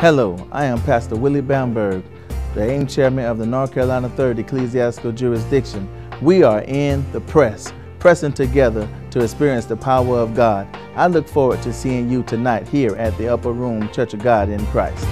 Hello, I am Pastor Willie Bamberg, the AIM chairman of the North Carolina 3rd Ecclesiastical Jurisdiction. We are in the press, pressing together to experience the power of God. I look forward to seeing you tonight here at the Upper Room Church of God in Christ.